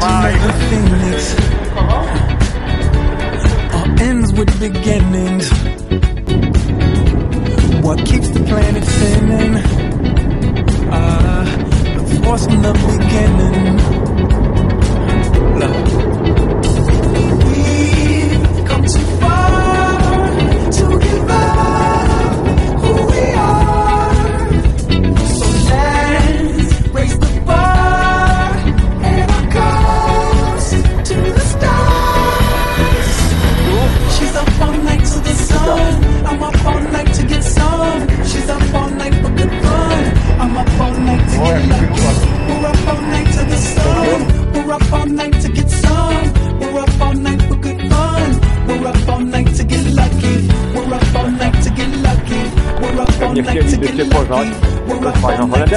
the phoenix. All ends with beginnings. What keeps the planet spinning? Ah, the force from the beginning. Look. Transfery możecie We're up all night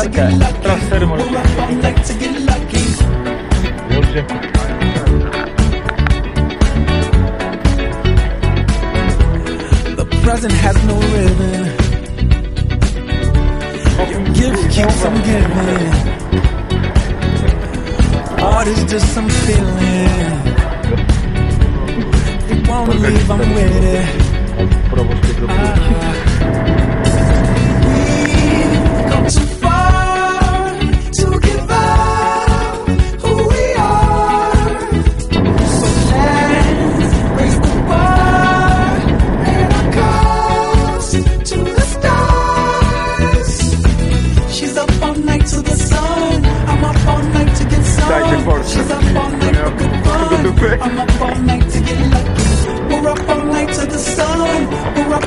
to get. Już dziękuję. The present has no ribbon. Your gift keeps on giving. Art is just some feeling. If you wanna leave, I'm with it.